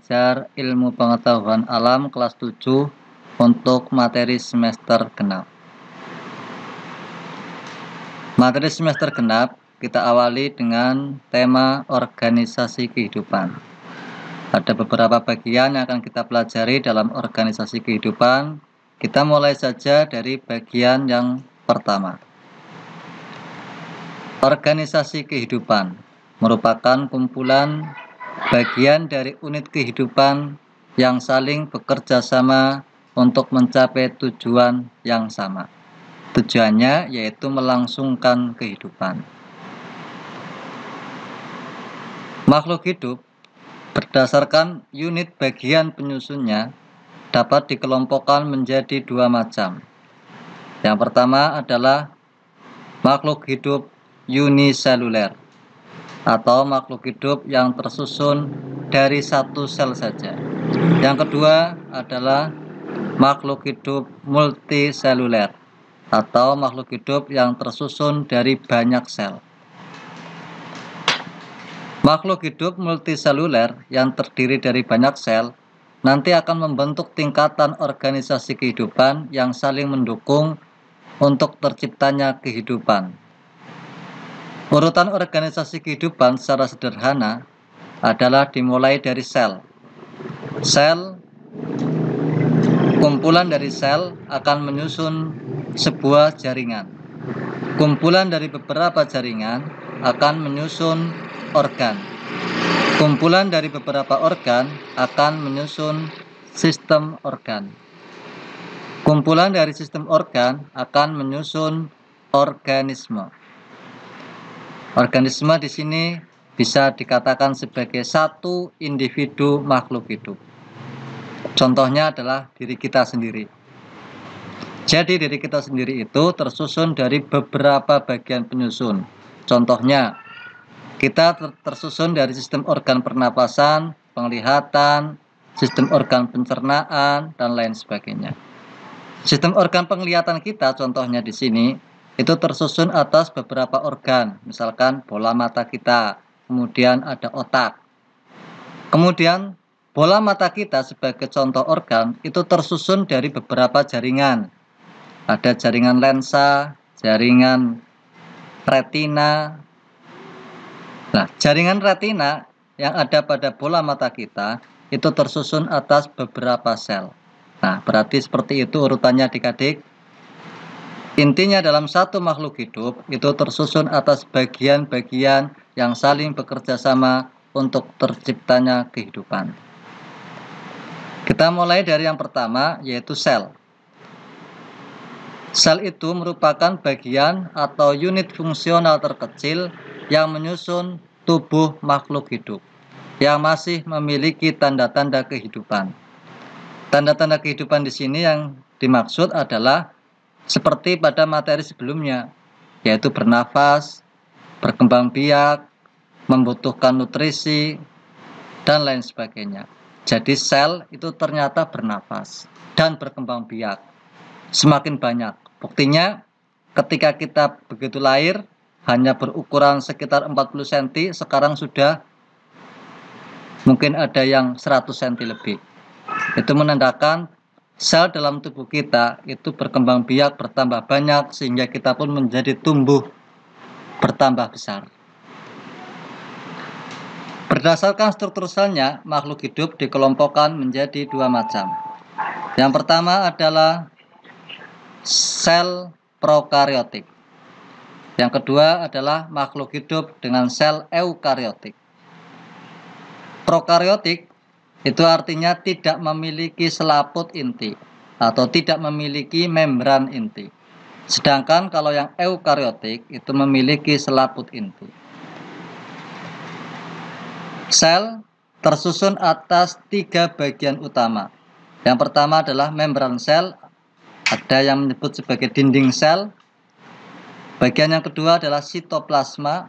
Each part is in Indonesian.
belajar ilmu pengetahuan alam kelas 7 untuk materi semester genap. Materi semester genap kita awali dengan tema organisasi kehidupan. Ada beberapa bagian yang akan kita pelajari dalam organisasi kehidupan. Kita mulai saja dari bagian yang pertama. Organisasi kehidupan merupakan kumpulan bagian dari unit kehidupan yang saling bekerja sama untuk mencapai tujuan yang sama. Tujuannya yaitu melangsungkan kehidupan. Makhluk hidup berdasarkan unit bagian penyusunnya dapat dikelompokkan menjadi dua macam. Yang pertama adalah makhluk hidup uniseluler atau makhluk hidup yang tersusun dari satu sel saja. Yang kedua adalah makhluk hidup multiseluler atau makhluk hidup yang tersusun dari banyak sel. Makhluk hidup multiseluler yang terdiri dari banyak sel nanti akan membentuk tingkatan organisasi kehidupan yang saling mendukung untuk terciptanya kehidupan. Urutan organisasi kehidupan secara sederhana adalah dimulai dari sel. Sel, kumpulan dari sel akan menyusun sebuah jaringan. Kumpulan dari beberapa jaringan akan menyusun organ. Kumpulan dari beberapa organ akan menyusun sistem organ. Kumpulan dari sistem organ akan menyusun organisme. Organisme di sini bisa dikatakan sebagai satu individu makhluk hidup. Contohnya adalah diri kita sendiri. Jadi diri kita sendiri itu tersusun dari beberapa bagian penyusun. Contohnya, kita tersusun dari sistem organ pernapasan, penglihatan, sistem organ pencernaan, dan lain sebagainya. Sistem organ penglihatan kita, contohnya di sini, itu tersusun atas beberapa organ, misalkan bola mata kita, kemudian ada otak. Kemudian bola mata kita sebagai contoh organ itu tersusun dari beberapa jaringan. Ada jaringan lensa, jaringan retina. Nah, jaringan retina yang ada pada bola mata kita itu tersusun atas beberapa sel. Nah, berarti seperti itu urutannya adik-adik. Intinya dalam satu makhluk hidup itu tersusun atas bagian-bagian yang saling bekerja sama untuk terciptanya kehidupan. Kita mulai dari yang pertama yaitu sel. Sel itu merupakan bagian atau unit fungsional terkecil yang menyusun tubuh makhluk hidup yang masih memiliki tanda-tanda kehidupan. Tanda-tanda kehidupan di sini yang dimaksud adalah seperti pada materi sebelumnya, yaitu bernafas, berkembang biak, membutuhkan nutrisi, dan lain sebagainya. Jadi sel itu ternyata bernafas dan berkembang biak. Semakin banyak. Buktinya ketika kita begitu lahir hanya berukuran sekitar 40 cm, sekarang sudah mungkin ada yang 100 cm lebih. Itu menandakan sel dalam tubuh kita itu berkembang biak bertambah banyak sehingga kita pun menjadi tumbuh bertambah besar. Berdasarkan struktur selnya, makhluk hidup dikelompokkan menjadi dua macam. Yang pertama adalah sel prokariotik. Yang kedua adalah makhluk hidup dengan sel eukariotik. Prokariotik itu artinya tidak memiliki selaput inti atau tidak memiliki membran inti. Sedangkan kalau yang eukariotik itu memiliki selaput inti. Sel tersusun atas tiga bagian utama. Yang pertama adalah membran sel, ada yang menyebut sebagai dinding sel. Bagian yang kedua adalah sitoplasma,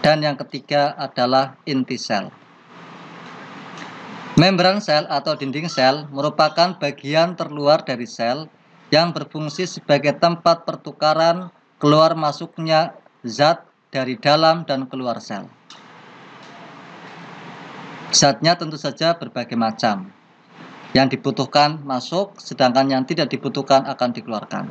dan yang ketiga adalah inti sel. Membran sel atau dinding sel merupakan bagian terluar dari sel yang berfungsi sebagai tempat pertukaran keluar masuknya zat dari dalam dan keluar sel. Zatnya tentu saja berbagai macam. Yang dibutuhkan masuk, sedangkan yang tidak dibutuhkan akan dikeluarkan.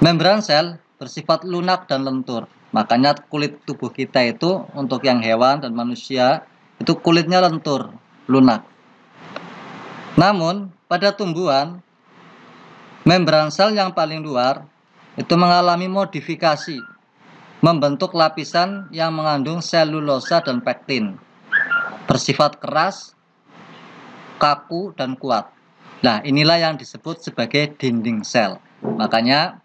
Membran sel bersifat lunak dan lentur. Makanya kulit tubuh kita itu untuk yang hewan dan manusia itu kulitnya lentur, lunak. Namun pada tumbuhan membran sel yang paling luar itu mengalami modifikasi membentuk lapisan yang mengandung selulosa dan pektin bersifat keras, kaku, dan kuat. Nah, inilah yang disebut sebagai dinding sel. Makanya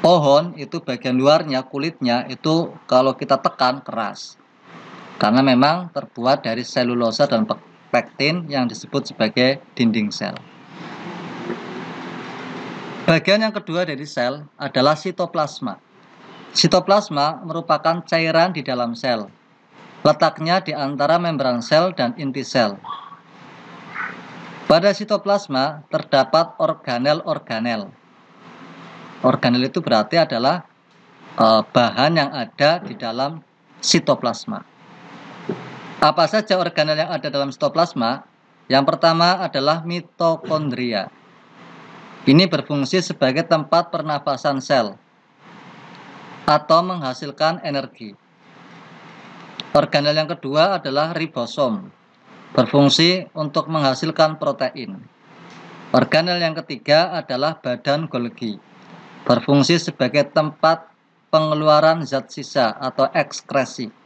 pohon itu bagian luarnya, kulitnya itu kalau kita tekan keras. Karena memang terbuat dari selulosa dan pektin yang disebut sebagai dinding sel. Bagian yang kedua dari sel adalah sitoplasma. Sitoplasma merupakan cairan di dalam sel Letaknya di antara membran sel dan inti sel. Pada sitoplasma terdapat organel-organel. Organel itu berarti adalah e, bahan yang ada di dalam sitoplasma. Apa saja organel yang ada dalam sitoplasma? Yang pertama adalah mitokondria. Ini berfungsi sebagai tempat pernapasan sel atau menghasilkan energi. Organel yang kedua adalah ribosom, berfungsi untuk menghasilkan protein. Organel yang ketiga adalah badan Golgi, berfungsi sebagai tempat pengeluaran zat sisa atau ekskresi.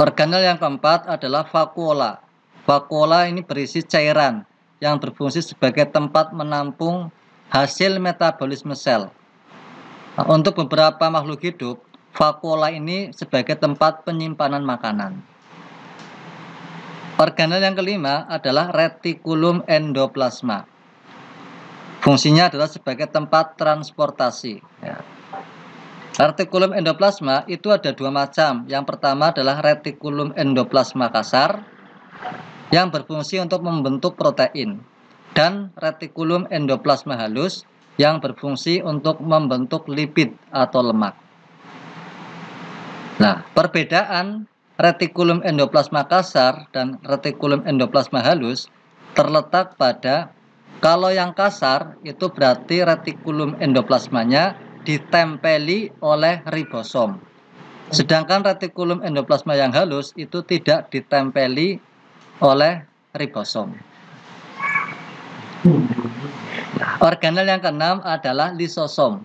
Organel yang keempat adalah vakuola. Vakuola ini berisi cairan yang berfungsi sebagai tempat menampung hasil metabolisme sel. Nah, untuk beberapa makhluk hidup, vakuola ini sebagai tempat penyimpanan makanan. Organel yang kelima adalah retikulum endoplasma. Fungsinya adalah sebagai tempat transportasi. Ya. Retikulum endoplasma itu ada dua macam. Yang pertama adalah retikulum endoplasma kasar yang berfungsi untuk membentuk protein dan retikulum endoplasma halus yang berfungsi untuk membentuk lipid atau lemak. Nah, perbedaan retikulum endoplasma kasar dan retikulum endoplasma halus terletak pada kalau yang kasar itu berarti retikulum endoplasmanya ditempeli oleh ribosom. Sedangkan retikulum endoplasma yang halus itu tidak ditempeli oleh ribosom. organel yang keenam adalah lisosom.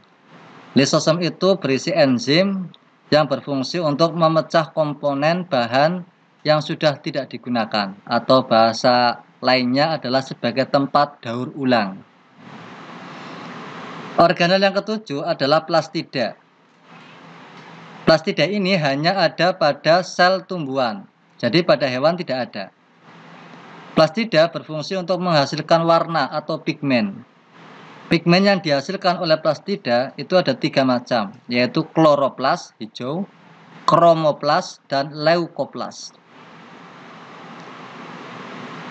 Lisosom itu berisi enzim yang berfungsi untuk memecah komponen bahan yang sudah tidak digunakan atau bahasa lainnya adalah sebagai tempat daur ulang. Organel yang ketujuh adalah plastida. Plastida ini hanya ada pada sel tumbuhan, jadi pada hewan tidak ada. Plastida berfungsi untuk menghasilkan warna atau pigmen. Pigmen yang dihasilkan oleh plastida itu ada tiga macam, yaitu kloroplas hijau, kromoplas, dan leukoplas.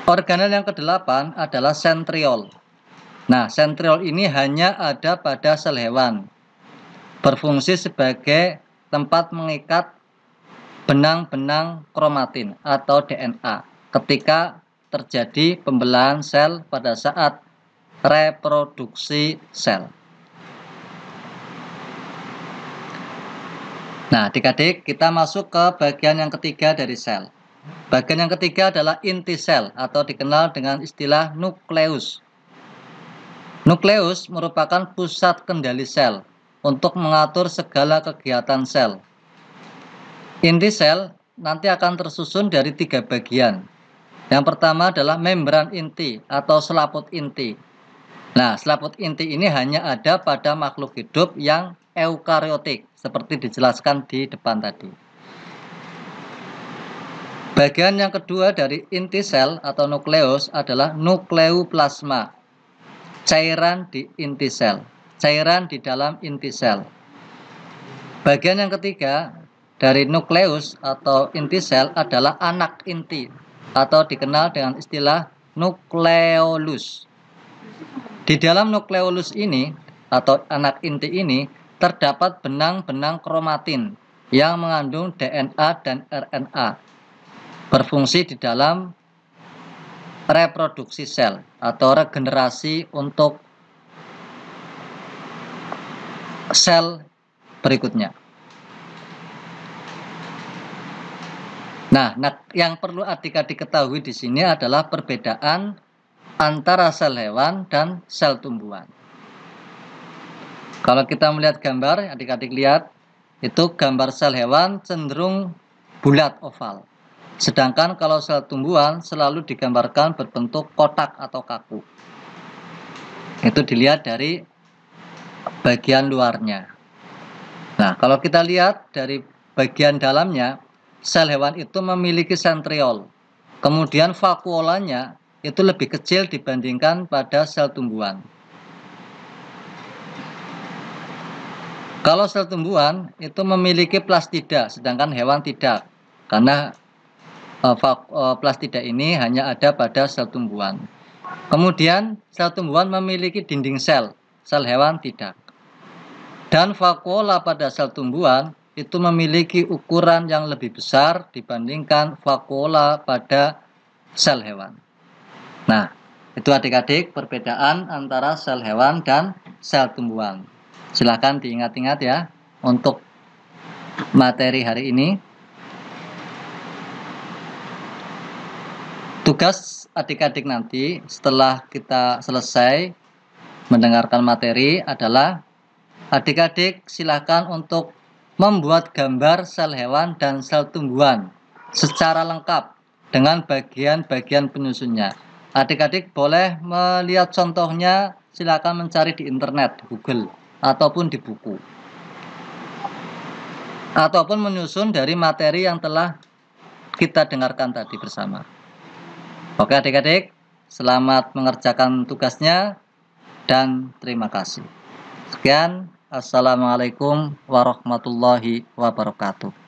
Organel yang kedelapan adalah sentriol. Nah, sentriol ini hanya ada pada sel hewan. Berfungsi sebagai tempat mengikat benang-benang kromatin atau DNA ketika terjadi pembelahan sel pada saat reproduksi sel. Nah, adik-adik, kita masuk ke bagian yang ketiga dari sel. Bagian yang ketiga adalah inti sel atau dikenal dengan istilah nukleus. Nukleus merupakan pusat kendali sel untuk mengatur segala kegiatan sel. Inti sel nanti akan tersusun dari tiga bagian. Yang pertama adalah membran inti atau selaput inti. Nah, selaput inti ini hanya ada pada makhluk hidup yang eukariotik, seperti dijelaskan di depan tadi. Bagian yang kedua dari inti sel atau nukleus adalah nukleoplasma, cairan di inti sel, cairan di dalam inti sel. Bagian yang ketiga dari nukleus atau inti sel adalah anak inti atau dikenal dengan istilah nukleolus. Di dalam nukleolus ini atau anak inti ini terdapat benang-benang kromatin yang mengandung DNA dan RNA. berfungsi di dalam reproduksi sel atau regenerasi untuk sel berikutnya. Nah, nah yang perlu adik-adik ketahui di sini adalah perbedaan antara sel hewan dan sel tumbuhan. Kalau kita melihat gambar, adik-adik lihat, itu gambar sel hewan cenderung bulat oval. Sedangkan kalau sel tumbuhan selalu digambarkan berbentuk kotak atau kaku. Itu dilihat dari bagian luarnya. Nah, kalau kita lihat dari bagian dalamnya, sel hewan itu memiliki sentriol. Kemudian vakuolanya itu lebih kecil dibandingkan pada sel tumbuhan. Kalau sel tumbuhan itu memiliki plastida, sedangkan hewan tidak. Karena plastida ini hanya ada pada sel tumbuhan. Kemudian sel tumbuhan memiliki dinding sel, sel hewan tidak. Dan vakuola pada sel tumbuhan itu memiliki ukuran yang lebih besar dibandingkan vakuola pada sel hewan. Nah, itu adik-adik perbedaan antara sel hewan dan sel tumbuhan. Silahkan diingat-ingat ya untuk materi hari ini. Tugas adik-adik nanti setelah kita selesai mendengarkan materi adalah adik-adik silahkan untuk membuat gambar sel hewan dan sel tumbuhan secara lengkap dengan bagian-bagian penyusunnya. Adik-adik boleh melihat contohnya silakan mencari di internet, Google ataupun di buku. Ataupun menyusun dari materi yang telah kita dengarkan tadi bersama. Oke adik-adik, selamat mengerjakan tugasnya dan terima kasih. Sekian, Assalamualaikum warahmatullahi wabarakatuh.